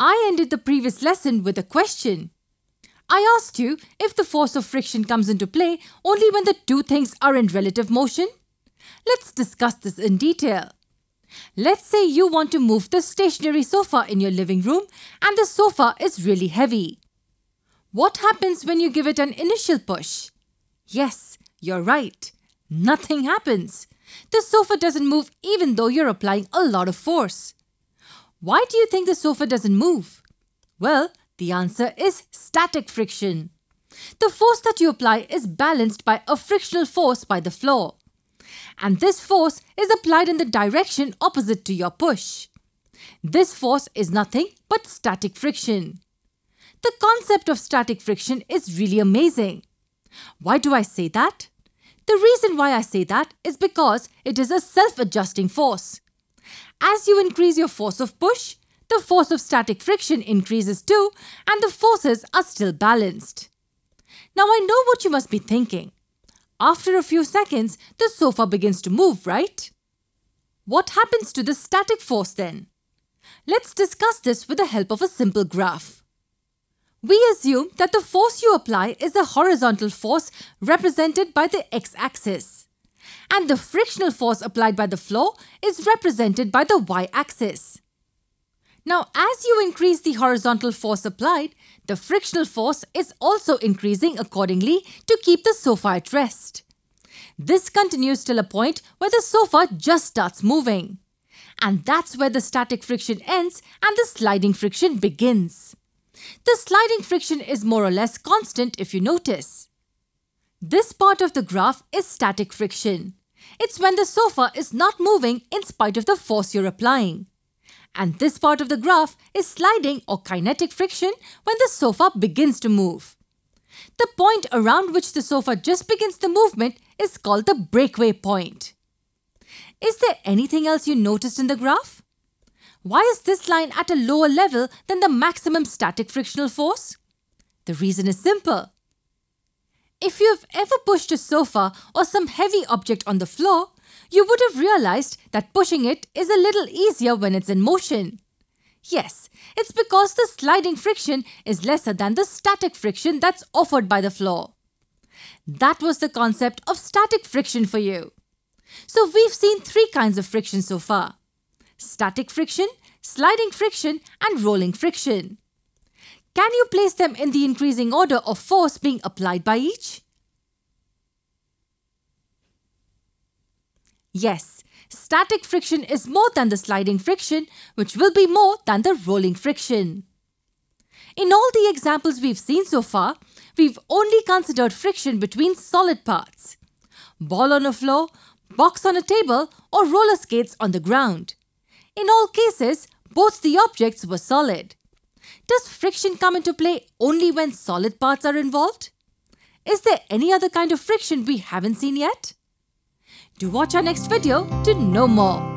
I ended the previous lesson with a question. I asked you if the force of friction comes into play only when the two things are in relative motion. Let's discuss this in detail. Let's say you want to move the stationary sofa in your living room and the sofa is really heavy. What happens when you give it an initial push? Yes, you're right. Nothing happens. The sofa doesn't move even though you're applying a lot of force. Why do you think the sofa doesn't move? Well, the answer is static friction. The force that you apply is balanced by a frictional force by the floor. And this force is applied in the direction opposite to your push. This force is nothing but static friction. The concept of static friction is really amazing. Why do I say that? The reason why I say that is because it is a self-adjusting force. As you increase your force of push, the force of static friction increases too and the forces are still balanced. Now I know what you must be thinking. After a few seconds, the sofa begins to move, right? What happens to the static force then? Let's discuss this with the help of a simple graph. We assume that the force you apply is a horizontal force represented by the x-axis. And the frictional force applied by the floor is represented by the y-axis. Now, as you increase the horizontal force applied, the frictional force is also increasing accordingly to keep the sofa at rest. This continues till a point where the sofa just starts moving. And that's where the static friction ends and the sliding friction begins. The sliding friction is more or less constant if you notice. This part of the graph is static friction. It's when the sofa is not moving in spite of the force you're applying and this part of the graph is sliding or kinetic friction when the sofa begins to move. The point around which the sofa just begins the movement is called the breakaway point. Is there anything else you noticed in the graph? Why is this line at a lower level than the maximum static frictional force? The reason is simple. If you've ever pushed a sofa or some heavy object on the floor, you would have realized that pushing it is a little easier when it's in motion. Yes, it's because the sliding friction is lesser than the static friction that's offered by the floor. That was the concept of static friction for you. So we've seen three kinds of friction so far. Static friction, sliding friction and rolling friction. Can you place them in the increasing order of force being applied by each? Yes, static friction is more than the sliding friction, which will be more than the rolling friction. In all the examples we've seen so far, we've only considered friction between solid parts. Ball on a floor, box on a table or roller skates on the ground. In all cases, both the objects were solid. Does friction come into play only when solid parts are involved? Is there any other kind of friction we haven't seen yet? Do watch our next video to know more.